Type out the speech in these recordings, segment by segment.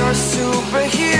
you're a superhero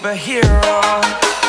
superhero.